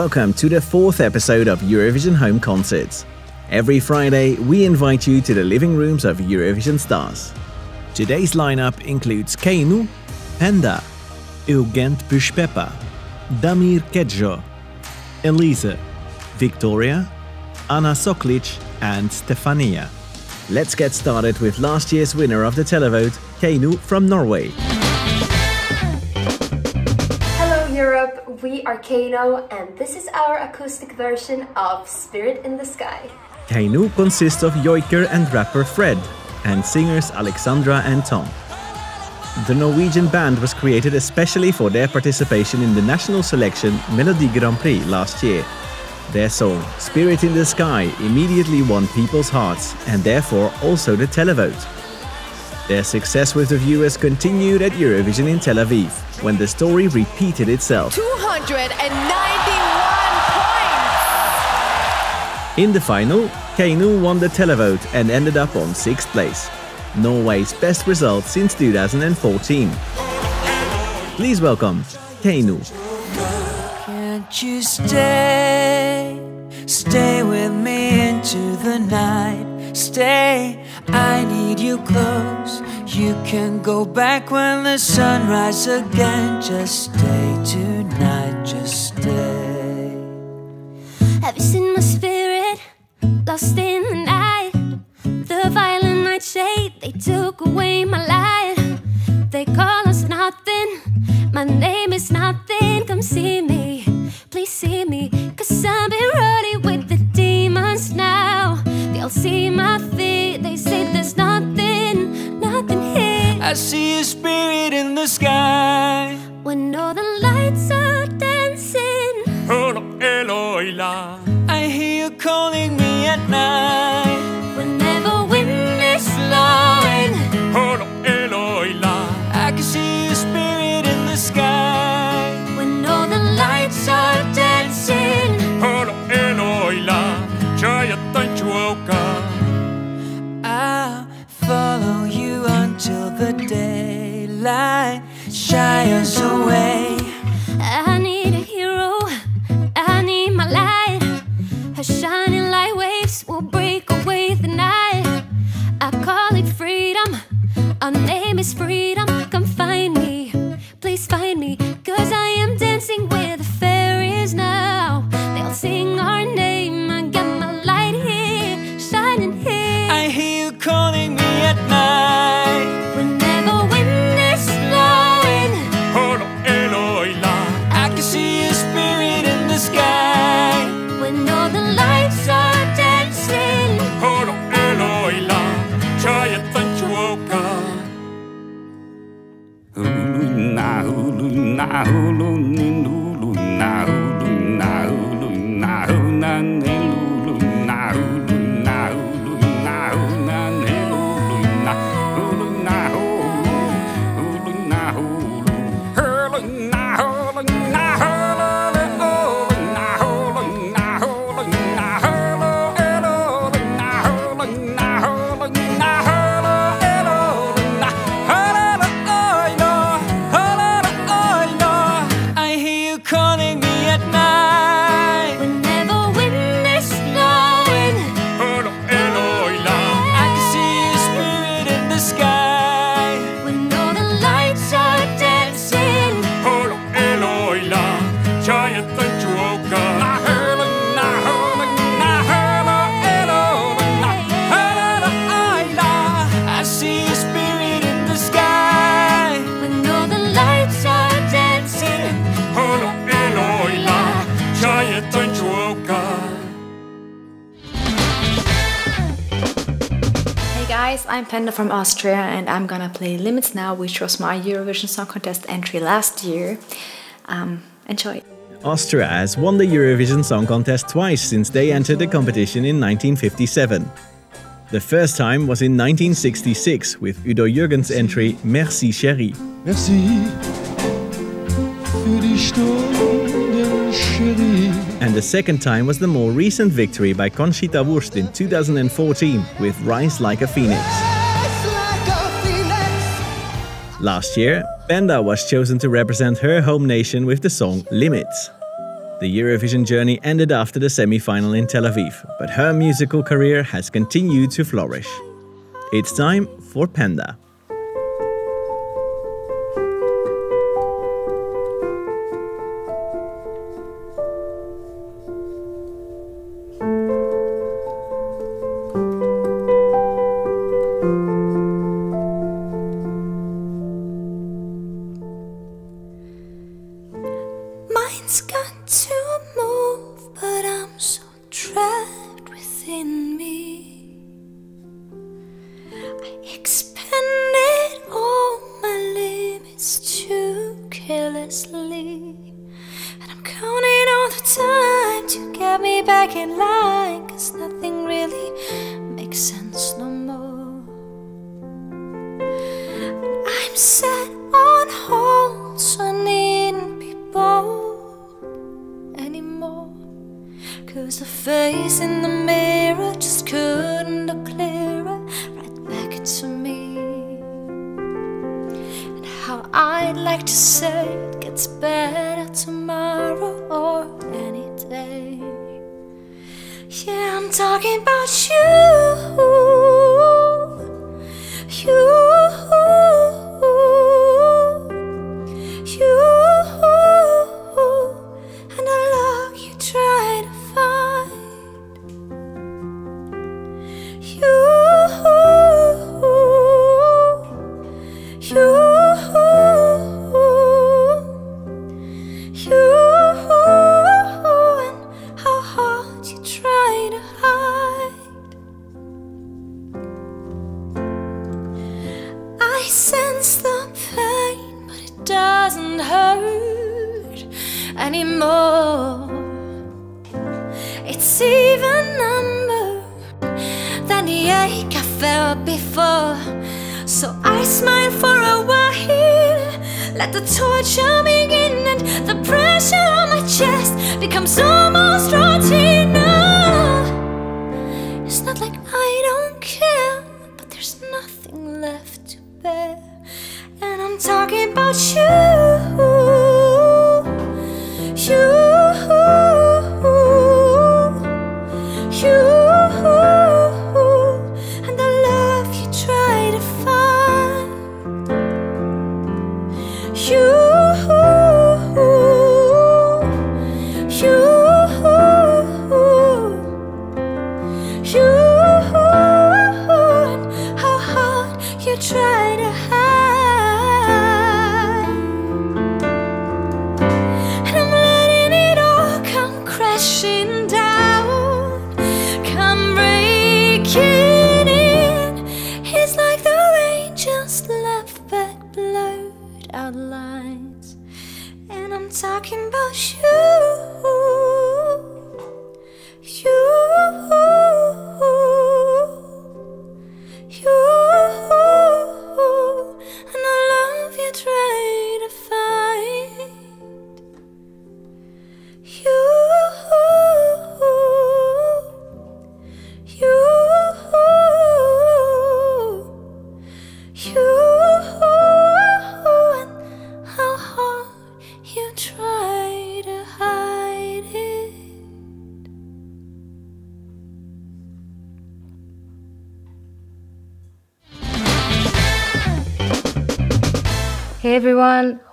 Welcome to the fourth episode of Eurovision Home Concerts. Every Friday, we invite you to the living rooms of Eurovision stars. Today's lineup includes KEiiNO, Pænda, Eugent Bushpepa, Damir Kedžo, Elisa, Victoria, Ana Soklič, and Stefania. Let's get started with last year's winner of the televote, KEiiNO from Norway. We are KEiiNO, and this is our acoustic version of Spirit in the Sky. KEiiNO consists of Joiker and rapper Fred, and singers Alexandra and Tom. The Norwegian band was created especially for their participation in the national selection Melodi Grand Prix last year. Their song, Spirit in the Sky, immediately won people's hearts and therefore also the televote. Their success with the viewers continued at Eurovision in Tel Aviv, when the story repeated itself. 291 points! In the final, KEiiNO won the televote and ended up on 6th place. Norway's best result since 2014. Please welcome KEiiNO. Can't you stay, stay with me into the night, stay I need you close. You can go back when the sun rises again. Just stay tonight, just stay. Have you seen my spirit lost in the night? The violent nightshade, they took away my light. They call us nothing. My name is nothing. Come see me, please see me. Cause I've been running I see a spirit in the sky. When all the lights are dancing. I hear you calling me at night. Daylight shines away. Guys, from Austria and I'm gonna play Limits Now, which was my Eurovision Song Contest entry last year. Um, enjoy. Austria has won the Eurovision Song Contest twice since they entered the competition in 1957. The first time was in 1966 with Udo Jürgens' entry Merci Chérie. Merci für die Stunden, Chérie. And the second time was the more recent victory by Conchita Wurst in 2014 with Rise Like a Phoenix. Last year, Pænda was chosen to represent her home nation with the song Limits. The Eurovision journey ended after the semi final in Tel Aviv, but her musical career has continued to flourish. It's time for Pænda. Back in line, cause nothing really makes sense no more. I'm set on hold, so I needn't be bold anymore. Cause the face in the mirror just couldn't look clearer right back to me. And how I'd like to say it gets better tomorrow or. Yeah, I'm talking about you. You.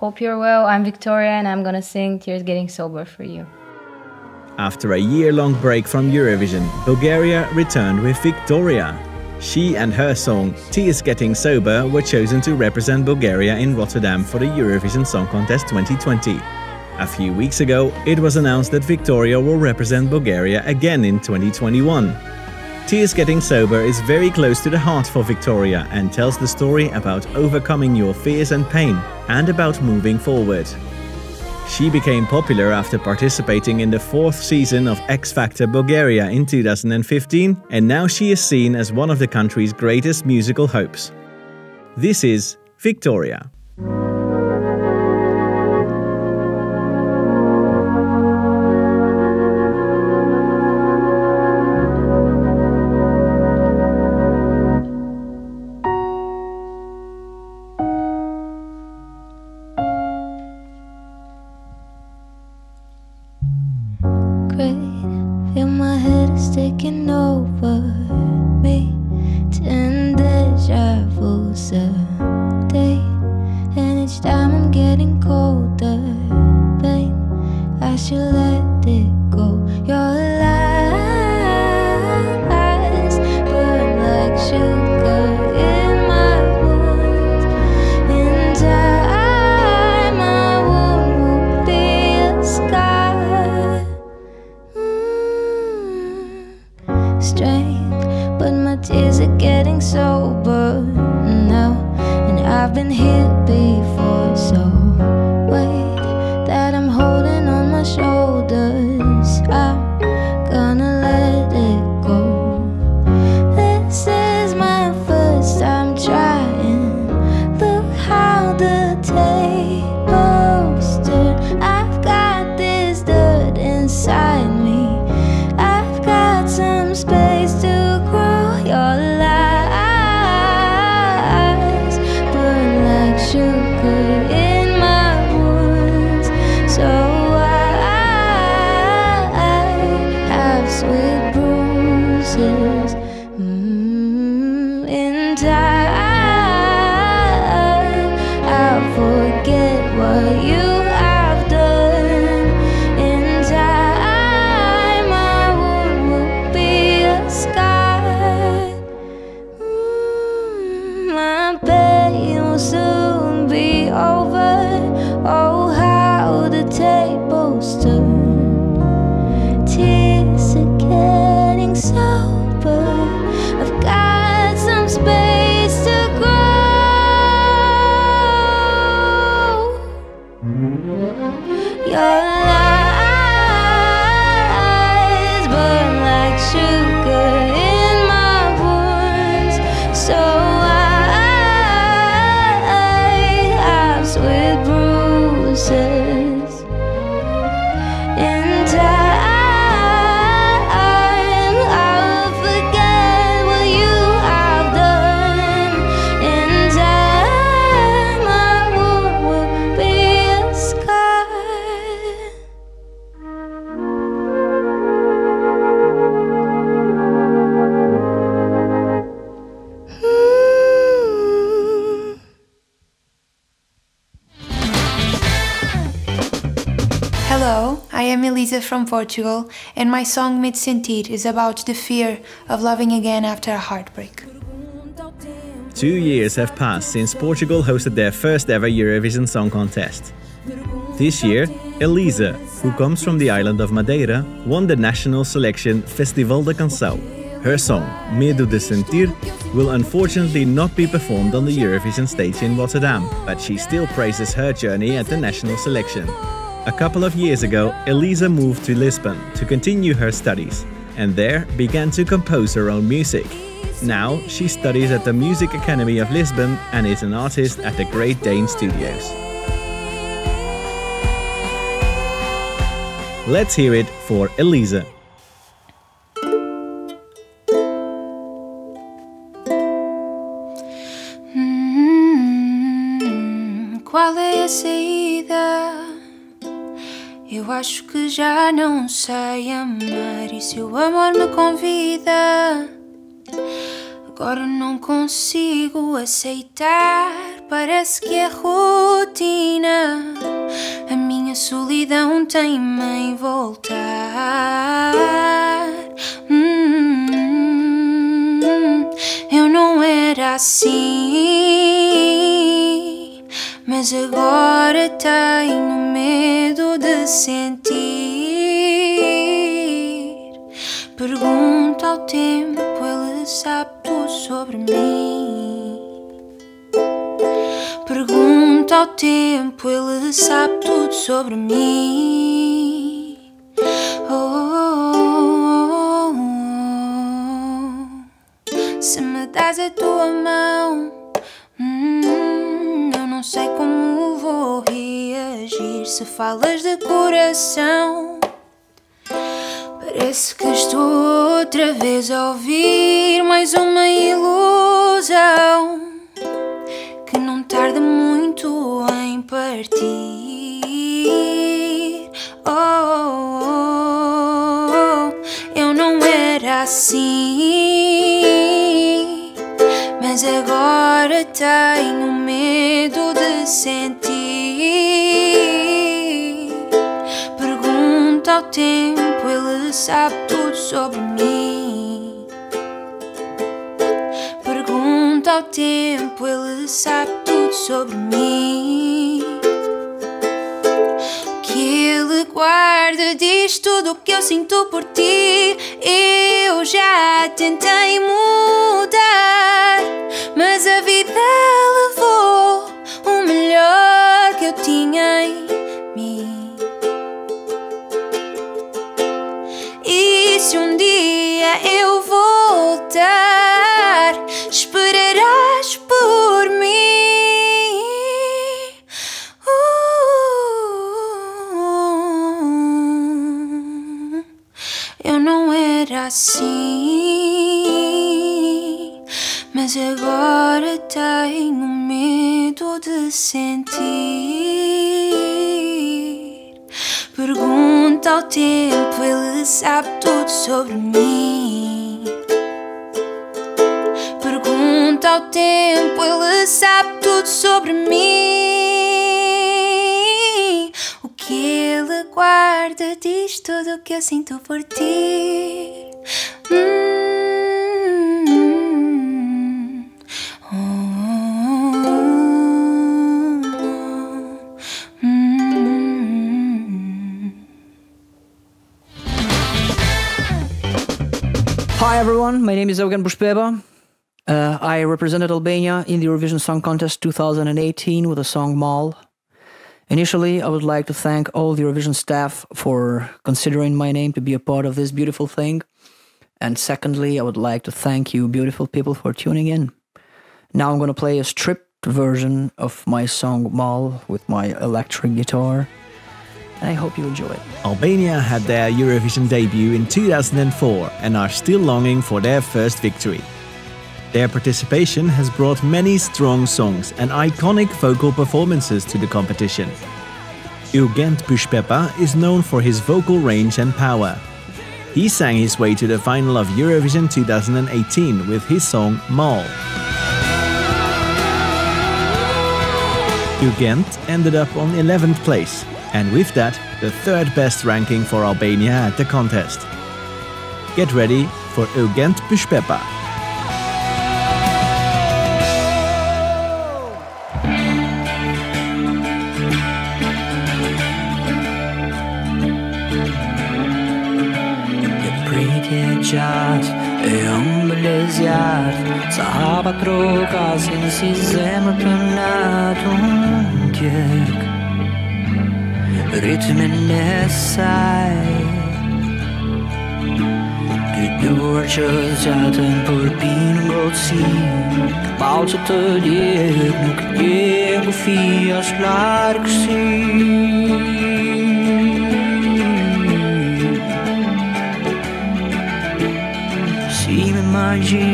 Hope you're well. I'm Victoria and I'm gonna sing Tears Getting Sober for you. After a year long break from Eurovision, Bulgaria returned with Victoria. She and her song Tears Getting Sober were chosen to represent Bulgaria in Rotterdam for the Eurovision Song Contest 2020. A few weeks ago, it was announced that Victoria will represent Bulgaria again in 2021. Tears Getting Sober is very close to the heart for Victoria and tells the story about overcoming your fears and pain and about moving forward. She became popular after participating in the fourth season of X Factor Bulgaria in 2015, and now she is seen as one of the country's greatest musical hopes. This is Victoria. From Portugal, and my song Mid Sentir is about the fear of loving again after a heartbreak. Two years have passed since Portugal hosted their first ever Eurovision Song Contest. This year, Elisa, who comes from the island of Madeira, won the national selection Festival da Canção. Her song, Medo de Sentir, will unfortunately not be performed on the Eurovision stage in Rotterdam, but she still praises her journey at the national selection. A couple of years ago, Elisa moved to Lisbon to continue her studies, and there began to compose her own music. Now, she studies at the Music Academy of Lisbon and is an artist at the Great Dane Studios. Let's hear it for Elisa. A saída? Eu acho que já não sei amar e se o amor me convida. Agora não consigo aceitar, parece que é rotina. A minha solidão tem-me em voltar. Hum, eu não era assim, mas agora tenho medo sentir. Pergunta ao tempo, ele sabe tudo sobre mim. Pergunta ao tempo, ele sabe tudo sobre mim. Oh. Se me das a tua mão, hum, eu não sei como vou reagir. Se falas de coração, parece que estou outra vez a ouvir mais uma ilusão que não tarda muito em partir. Oh, oh, oh, eu não era assim, mas agora tenho medo de sentir. tempo ele sabe tudo sobre mim. Pergunta ao tempo, ele sabe tudo sobre mim. Que ele guarda diz tudo o que eu sinto por ti. Eu já tentei mudar, mas a vida levou o melhor que eu tinha em mim. E se um dia eu voltar, esperarás por mim. Uh, eu não era assim, mas agora tenho medo de sentir. Pergunta ao tempo, ele sabe tudo sobre mim. Pergunta ao tempo, ele sabe tudo sobre mim. O que ele guarda diz tudo o que eu sinto por ti. Hum. Hi everyone, my name is Eugent Bushpepa. Uh, I represented Albania in the Eurovision Song Contest 2018 with the song Mal. Initially, I would like to thank all the Eurovision staff for considering my name to be a part of this beautiful thing. And secondly, I would like to thank you, beautiful people, for tuning in. Now I'm going to play a stripped version of my song Mal with my electric guitar. I hope you enjoy it. Albania had their Eurovision debut in 2004 and are still longing for their first victory. Their participation has brought many strong songs and iconic vocal performances to the competition. Eugent Bushpepa is known for his vocal range and power. He sang his way to the final of Eurovision 2018 with his song Mal. Eugent ended up on 11th place, and with that, the third best ranking for Albania at the contest. Get ready for Eugent Bushpepa. pritje gjatë E si natë Unë tjek Ritmin e saj Dy duar që zgjatën për pinë ngrotësi Balë që të djek Nuk djek bu fia shlarkësi. Si me magji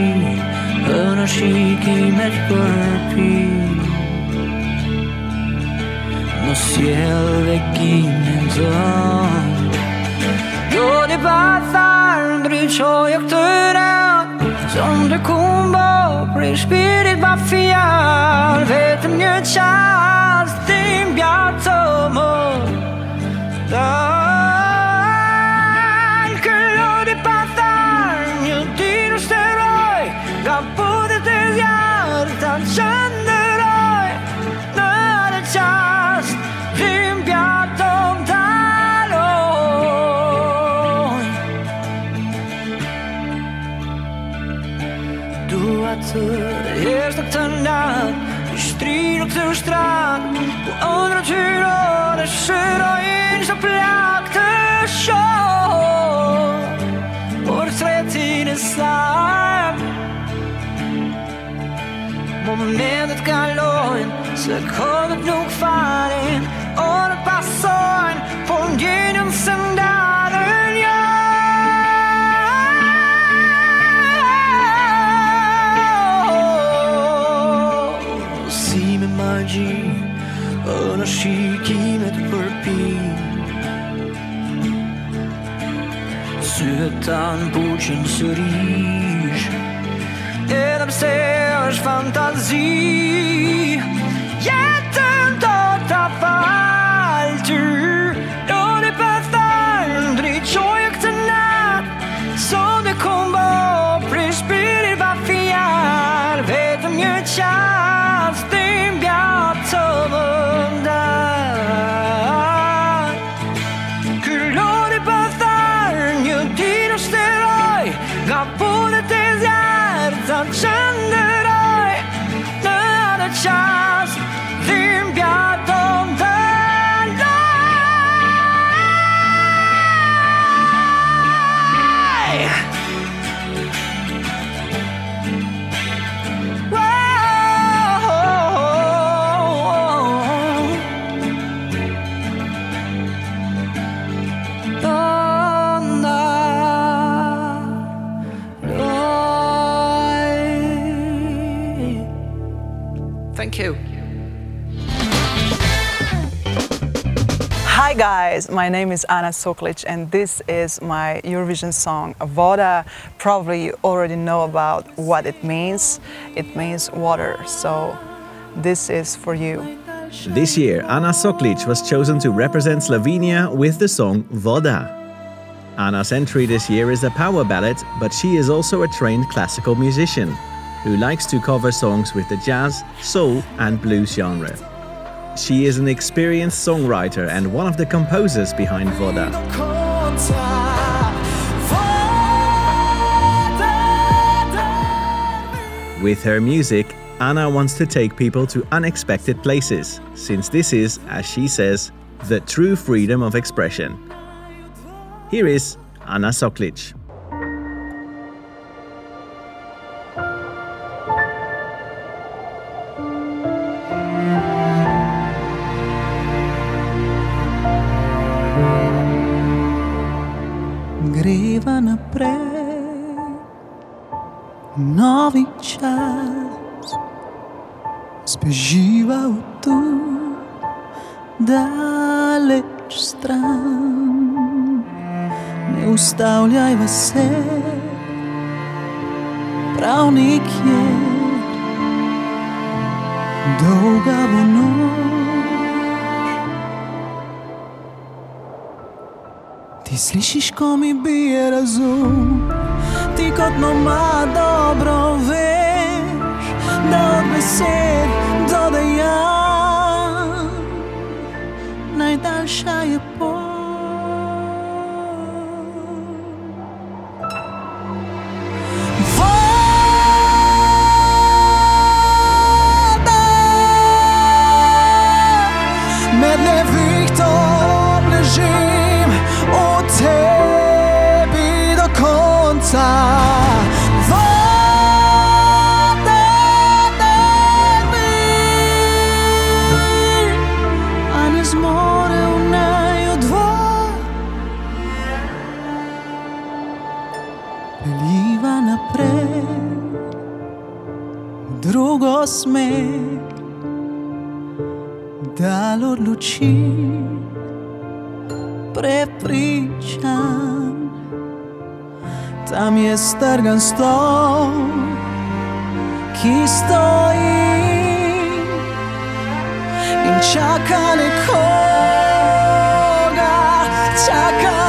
Në shikimet përpi ciel regjinën Jo di bathar ndryqoj e këtëre Zonë të kumbo për i shpirit pa fjall Vetëm një qast tim bjarë të më. Dal kërlo di bathar një tinu strand Ku ëndra gjyrore shërojnë që plak të shoh. Portretin e sam Momentet kalojnë Se kodët nuk falin Orë pa Në shikimet përpi Syhet tanë puqin sërish. Edhe pse është fantazi my name is Ana Soklič and this is my Eurovision song Voda. Probably you already know about what it means. It means water, so this is for you. This year, Ana Soklič was chosen to represent Slovenia with the song Voda. Ana's entry this year is a power ballad, but she is also a trained classical musician who likes to cover songs with the jazz, soul, and blues genre. She is an experienced songwriter and one of the composers behind Voda. With her music, Ana wants to take people to unexpected places, since this is, as she says, the true freedom of expression. Here is Ana Soklič. Slišiš, ko mi bije razum, ti kot nomad dobro veš, da od besed do dejanj najdaljša je pot. Dal odloči prepričan. Tam je strgan stol, ki stoji in čaka nekoga, čaka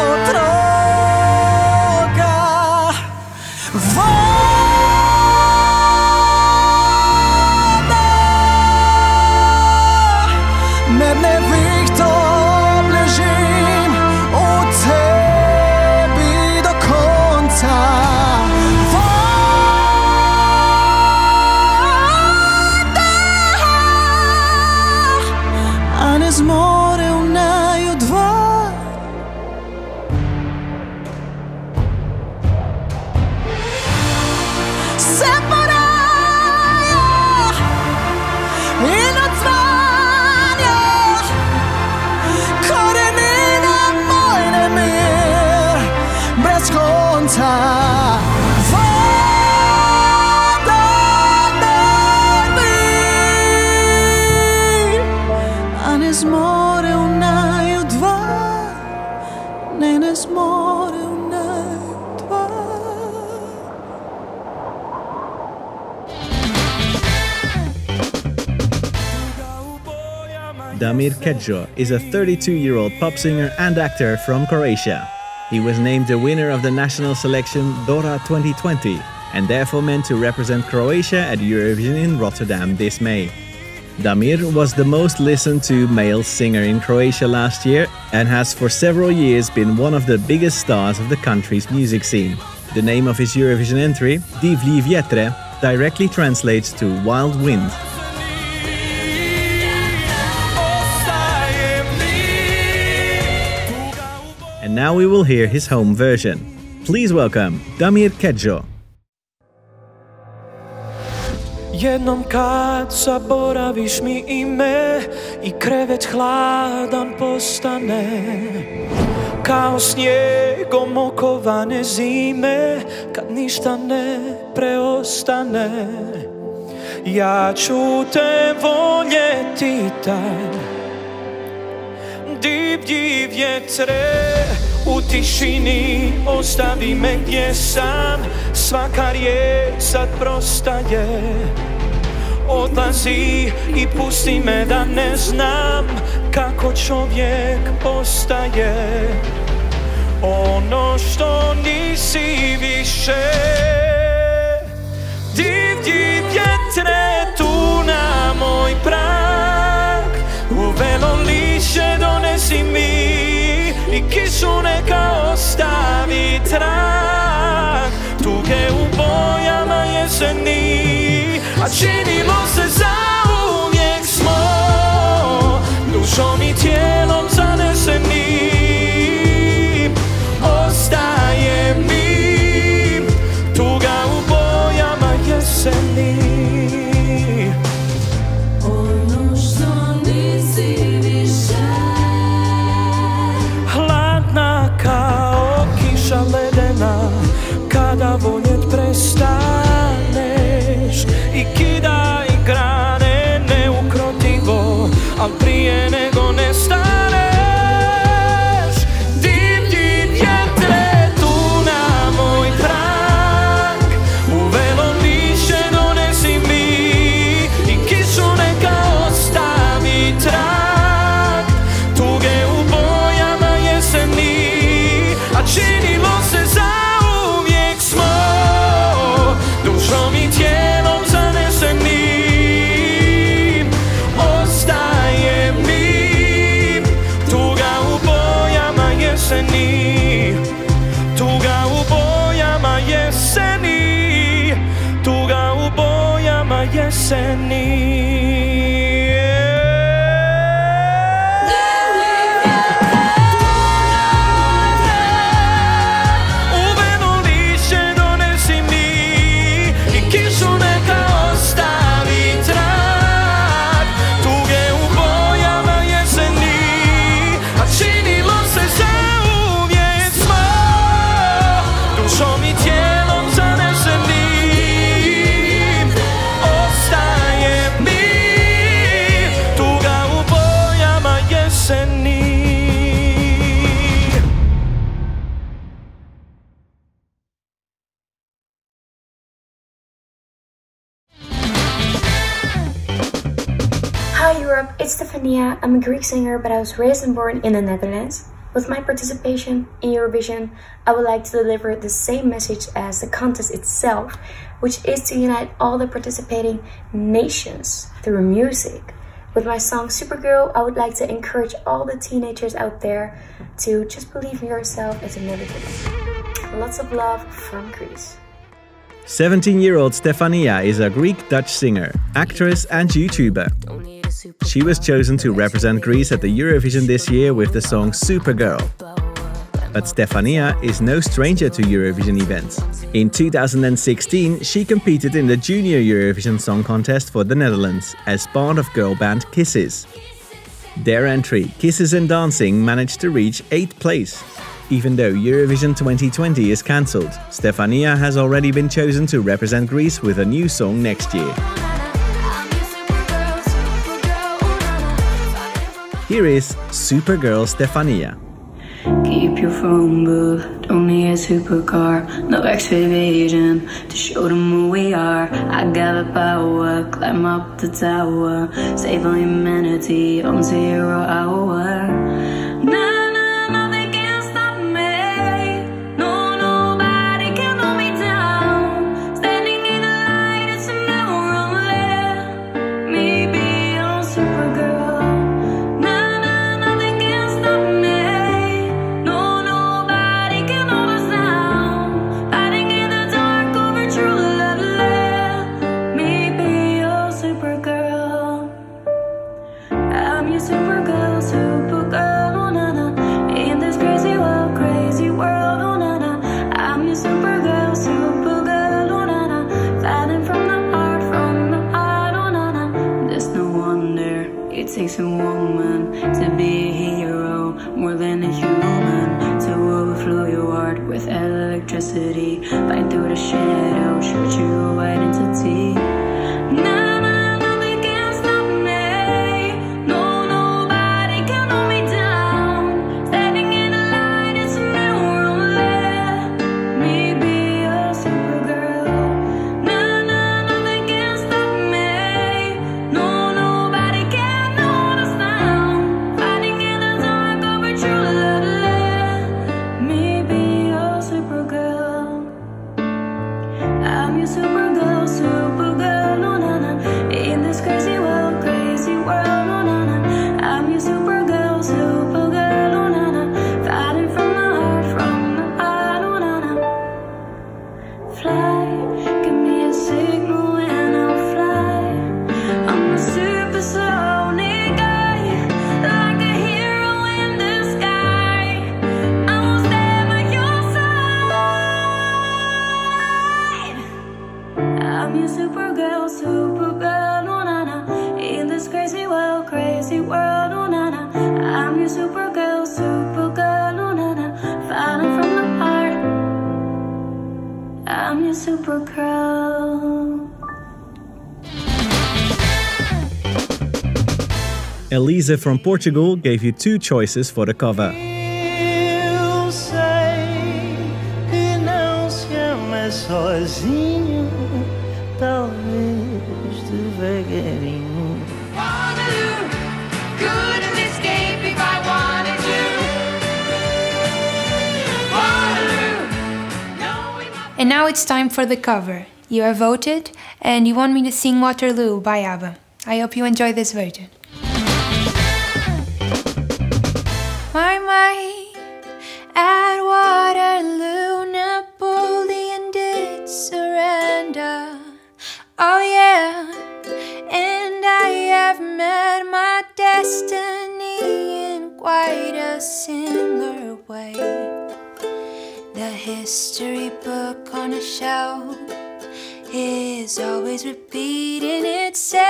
Damir Kedžo is a 32 year old pop singer and actor from Croatia. He was named the winner of the national selection Dora 2020 and therefore meant to represent Croatia at Eurovision in Rotterdam this May. Damir was the most listened to male singer in Croatia last year and has for several years been one of the biggest stars of the country's music scene. The name of his Eurovision entry, Divlji Vjetre, directly translates to Wild Wind. Now we will hear his home version. Please welcome Damir Kedžo. Jednom kad zaboraviš mi ime i krevet hladan postane Kao snijegom okovane zime kad ništa ne preostane Ja ću te voljeti taj Divlji vjetre u tišini Ostavi me gdje sam. Svaka riječ sad prostaje. Odlazi i pusti me da ne znam Kako čovjek postaje. Ono što nisi više. Divlji vjetre tu na moj prag. Uvelo liše donesi mi I kišu neka ostavi trag. Tuge u bojama jeseni A činimo se zauvijek bojama I'm a Greek singer, but I was raised and born in the Netherlands. With my participation in Eurovision, I would like to deliver the same message as the contest itself, which is to unite all the participating nations through music. With my song Supergirl, I would like to encourage all the teenagers out there to just believe in yourself and to never. Lots of love from Greece. 17 year old Stefania is a Greek Dutch singer, actress, and YouTuber. She was chosen to represent Greece at the Eurovision this year with the song Supergirl. But Stefania is no stranger to Eurovision events. In 2016, she competed in the Junior Eurovision Song Contest for the Netherlands as part of girl band Kisses. Their entry, Kisses and Dancing, managed to reach 8th place. Even though Eurovision 2020 is cancelled, Stefania has already been chosen to represent Greece with a new song next year. Here is Supergirl Stefania. Keep your phone booth, don't need a supercar, no excavation to show them who we are. I got the power, climb up the tower, save all humanity on zero hour. you, Supergirl, Supergirl. Supergirl. Elisa from Portugal gave you two choices for the cover. And now it's time for the cover. You have voted, and you want me to sing Waterloo by ABBA. I hope you enjoy this version. My, my, at Waterloo, Napoleon did surrender. Oh, yeah, and I have met my destiny in quite a similar way. History book on a shelf is always repeating itself.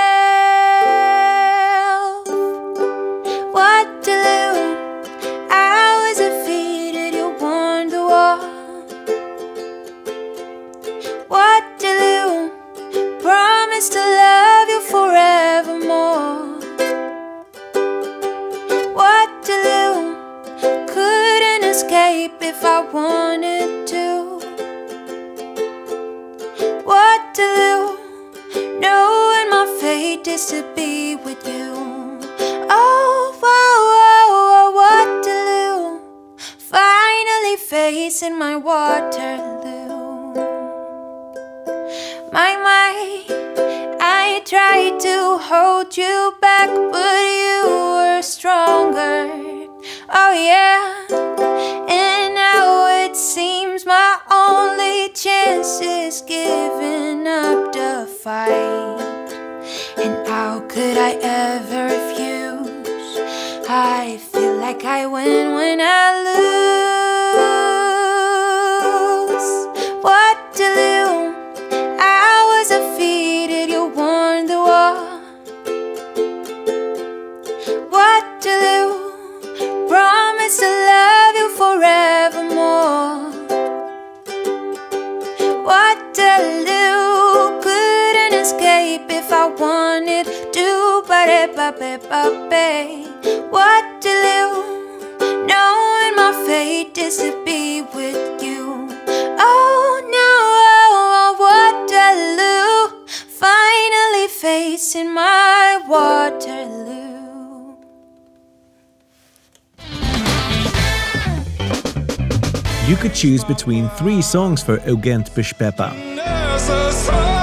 Between three songs for Eugent Bushpepa.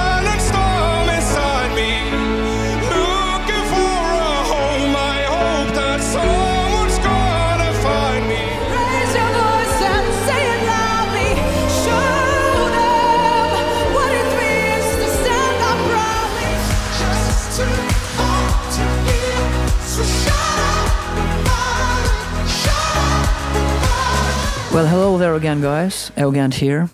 Well, hello there again, guys. Eugent here.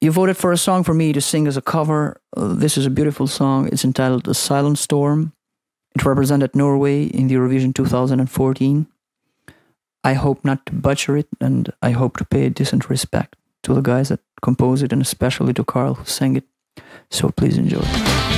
You voted for a song for me to sing as a cover. Uh, this is a beautiful song. It's entitled The Silent Storm. It represented Norway in the Eurovision 2014. I hope not to butcher it, and I hope to pay a decent respect to the guys that composed it, and especially to Carl who sang it. So please enjoy.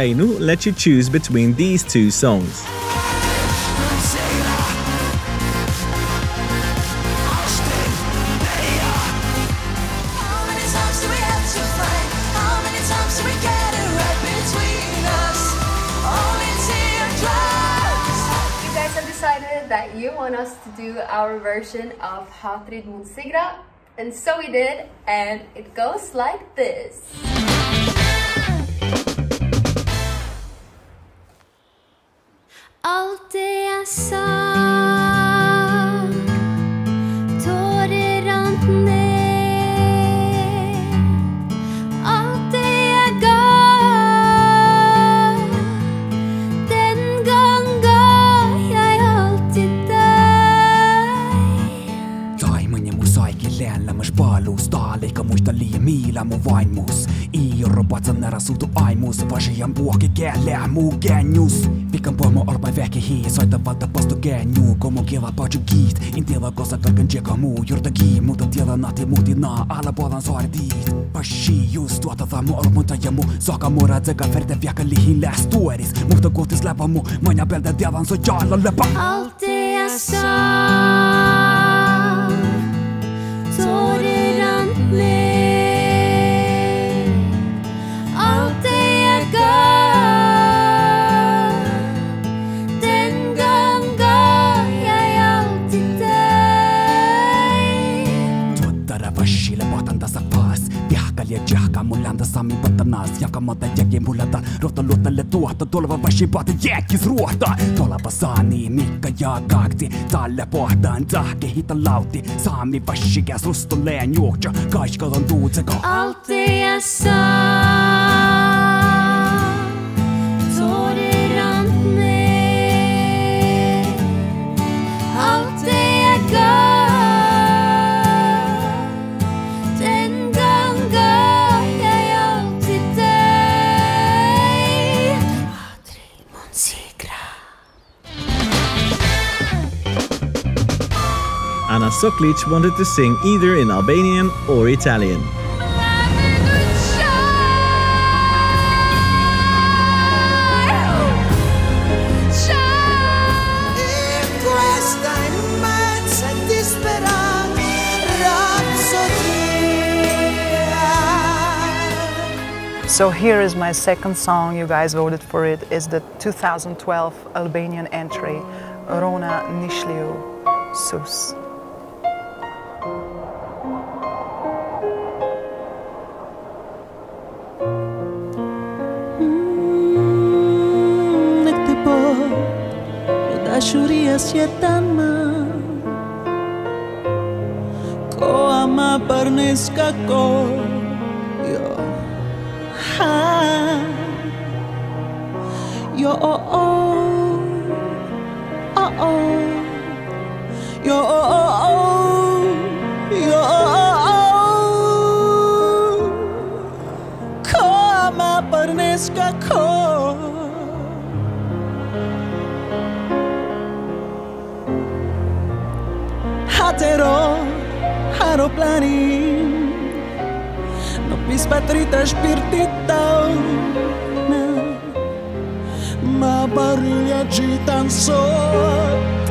Let you choose between these two songs. You guys have decided that you want us to do our version of Hatrid Munsigra, and so we did, and it goes like this. Alt det jeg sa Paimam iš baliaus tą laiką mūš dalyje myliamų vainmus Ir bacaneras sūtų aimus Važiajam buokį keliamų genius. Pikam pomo arba vekė hys Oi dabar dabar tu genių Komo gyva pačiu gyt Intėva gosa kalkan džiekamų Ir dagi mūta tėla natį mūtina Ala bolan suari dyt Pašijus tuota vamu armunta jamu e Sokamu radzega verde vėka lihin lästueris Muhta kuotis lepamu Manja pelda dievan so jalla lepa Altea saa Tårer rant Enda sami pattanaas jakamata jäkin pullata Rotta luottalle tolva tulevaisi paata jäkis ruohta. Tolapa saani mikka ja kakti Talle pohtaan tahke hita lauti Saami vashi käs rustolleen juokja kaiskalon tuutseko Altia saa. Soklič wanted to sing either in Albanian or Italian. So here is my second song. You guys voted for it. It's the 2012 Albanian entry, Rona Nishliu Suus. Ashurias yetama Ko ama parneska ko Yo ha. Yo oh oh Oh oh Yo oh oh oh oh oh oh Ko ama parneska quiero aeroplanín No pis patrita espirtita Ma barriga gitan sot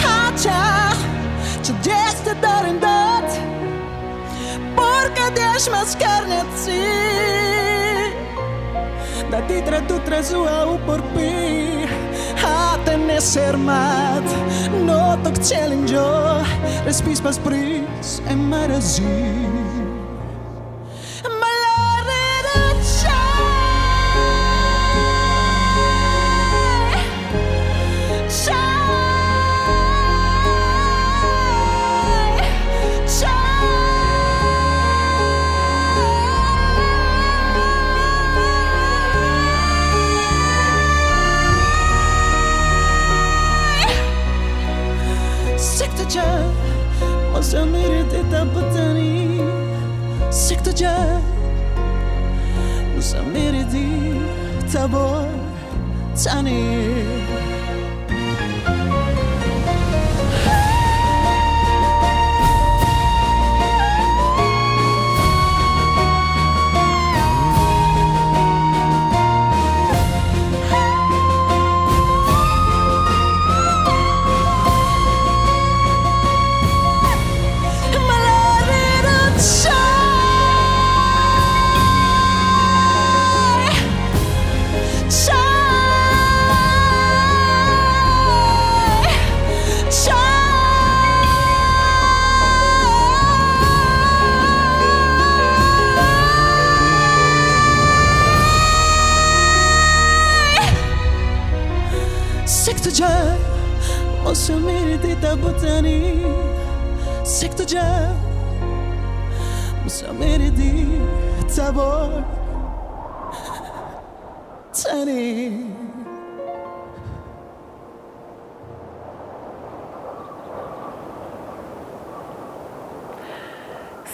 Hacha Që djesë të darin dët Por ka djesh ma skarnëci Da ti tre tu trezua u përpin de ser mat No toc challenge jo Respis pas pris em marazir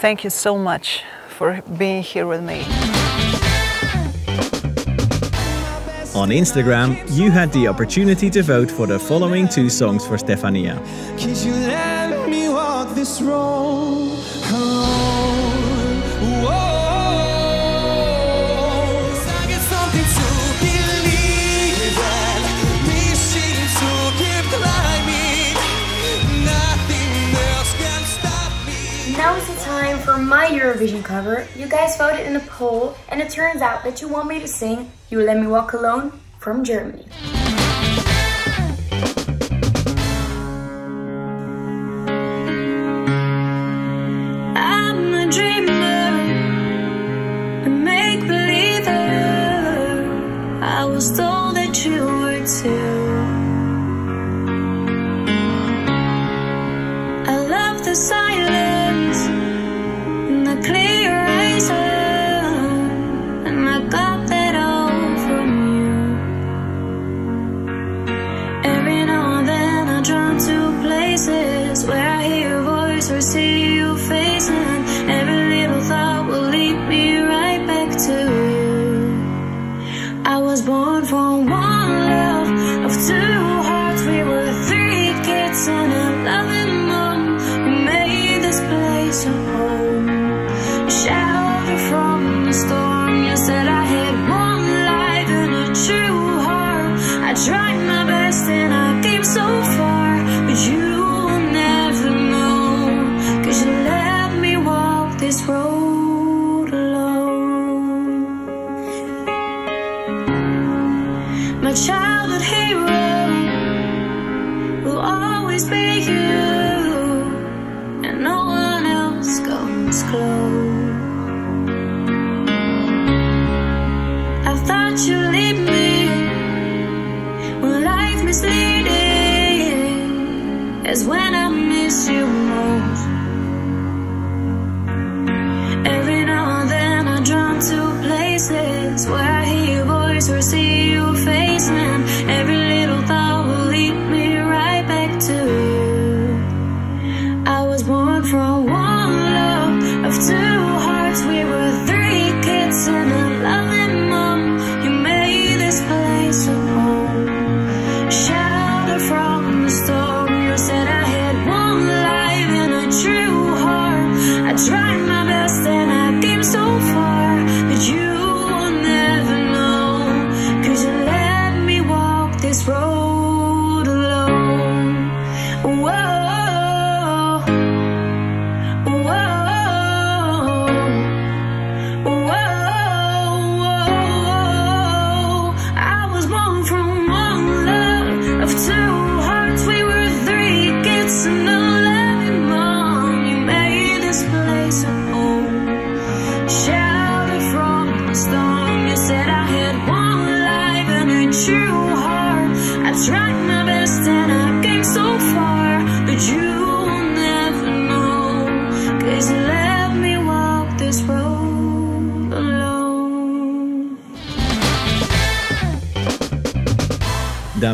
Thank you so much for being here with me. On Instagram, you had the opportunity to vote for the following two songs for Stefania. on my Eurovision cover, you guys voted in a poll and it turns out that you want me to sing You Let Me Walk Alone from Germany.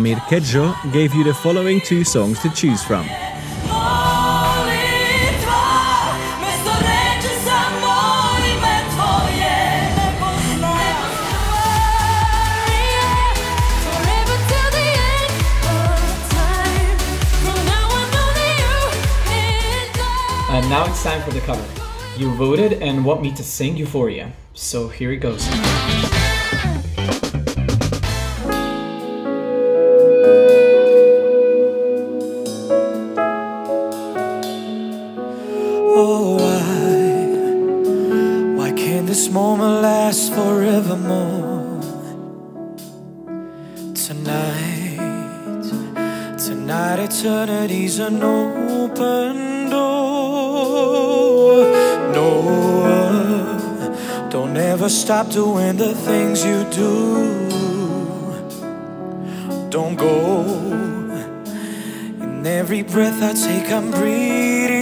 Damir Kedžo gave you the following two songs to choose from. And now it's time for the cover. You voted and want me to sing Euphoria, so here it goes. Oh, why? Why can't this moment last forevermore? Tonight, tonight, eternity's an open door. No, don't ever stop doing the things you do. Don't go. In every breath I take, I'm breathing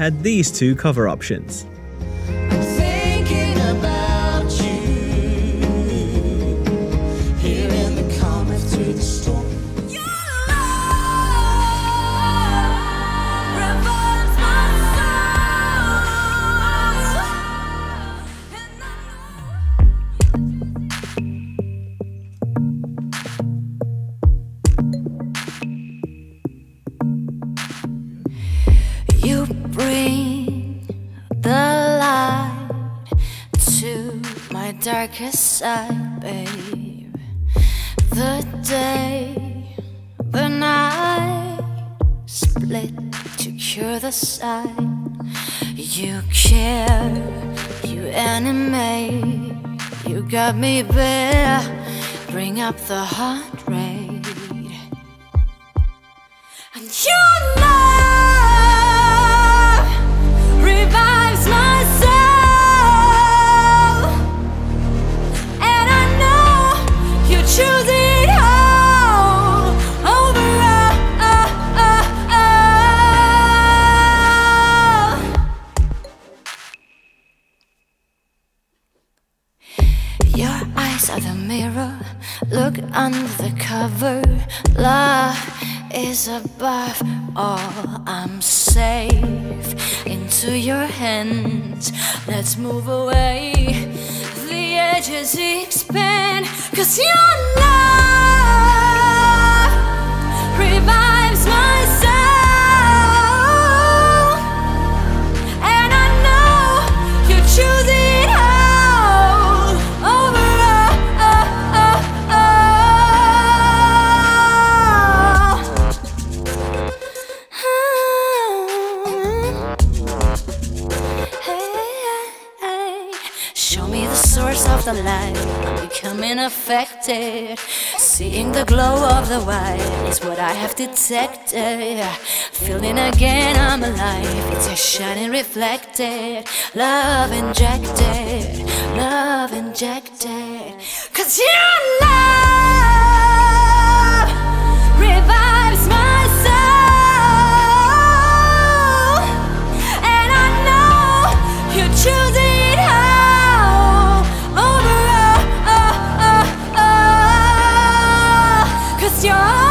had these two cover options. You're the sign You care, you animate, you got me bare. Bring up the heart rate. under the cover. Love is above all. I'm safe into your hands. Let's move away. The edges expand. Cause your love revives my soul. alive. I'm becoming affected. Seeing the glow of the white is what I have detected. Feeling again I'm alive. It's a shining reflected. Love injected. Love injected. Cause you're love. Revive. Cause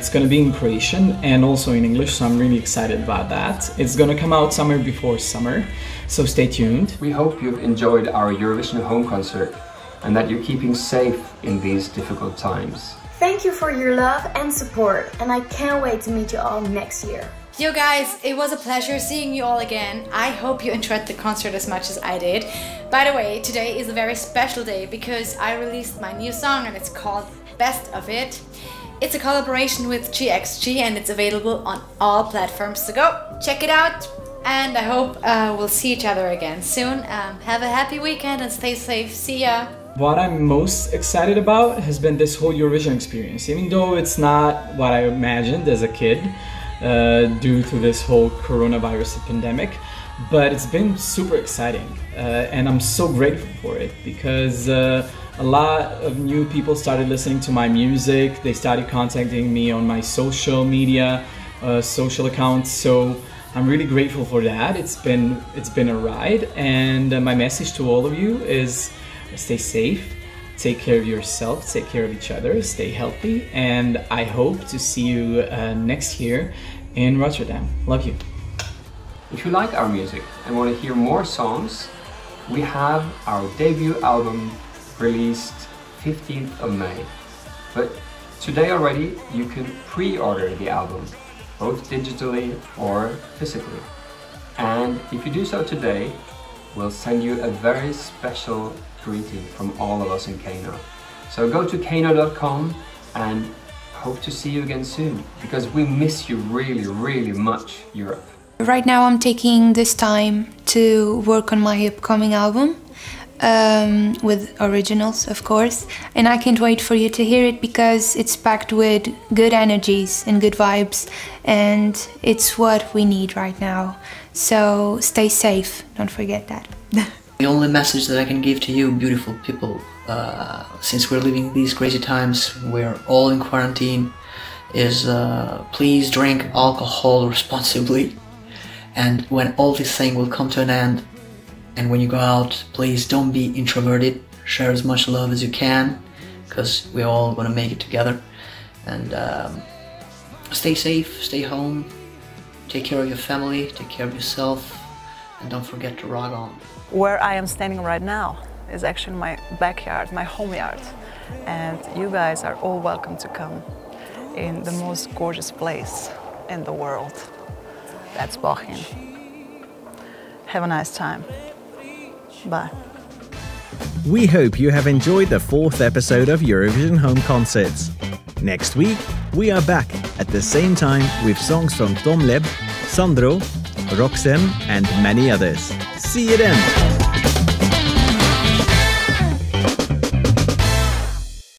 It's gonna be in Croatian and also in English, so I'm really excited about that. It's gonna come out summer before summer, so stay tuned. We hope you've enjoyed our Eurovision home concert and that you're keeping safe in these difficult times. Thank you for your love and support, and I can't wait to meet you all next year. Yo guys, it was a pleasure seeing you all again. I hope you enjoyed the concert as much as I did. By the way, today is a very special day because I released my new song and it's called Best of It. It's a collaboration with GXG and it's available on all platforms. So go check it out and I hope uh, we'll see each other again soon. Um, have a happy weekend and stay safe. See ya. What I'm most excited about has been this whole Eurovision experience, even though it's not what I imagined as a kid uh, due to this whole coronavirus pandemic. But it's been super exciting, uh, and I'm so grateful for it because uh, a lot of new people started listening to my music. They started contacting me on my social media, uh, social accounts. So I'm really grateful for that. It's been it's been a ride, and uh, my message to all of you is stay safe, take care of yourself, take care of each other, stay healthy, and I hope to see you uh, next year in Rotterdam. Love you. If you like our music and want to hear more songs, we have our debut album released 15th of May. But today already you can pre-order the album, both digitally or physically. And if you do so today, we'll send you a very special greeting from all of us in KEiiNO. So go to keiino.com and hope to see you again soon because we miss you really, really much, Europe. Right now, I'm taking this time to work on my upcoming album um, with originals, of course. And I can't wait for you to hear it because it's packed with good energies and good vibes, and it's what we need right now. So stay safe, don't forget that. The only message that I can give to you, beautiful people, uh, since we're living these crazy times, we're all in quarantine, is uh, please drink alcohol responsibly. And when all this thing will come to an end, and when you go out, please don't be introverted. Share as much love as you can, because we're all gonna make it together. And um, stay safe, stay home, take care of your family, take care of yourself, and don't forget to rock on. Where I am standing right now is actually my backyard, my home yard. And you guys are all welcome to come in the most gorgeous place in the world. That's Bochum. Have a nice time. Bye. We hope you have enjoyed the fourth episode of Eurovision Home Concerts. Next week, we are back at the same time with songs from Tom Leeb, Sandro, Roxen, and many others. See you then!